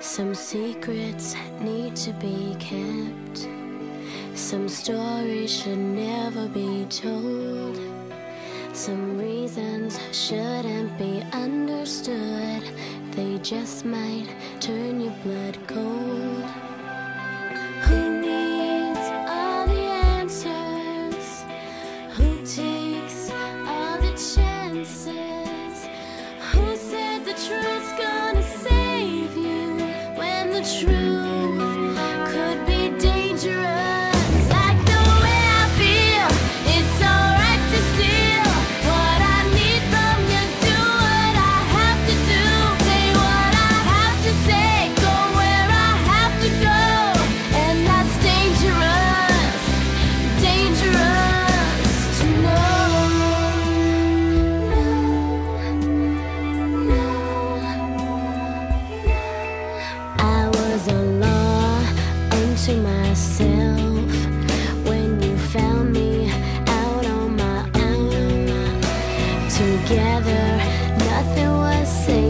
Some secrets need to be kept. Some stories should never be told. Some reasons shouldn't be understood. They just might turn your blood cold. 些 nothing was safe.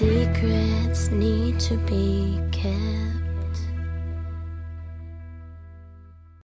secrets need to be kept.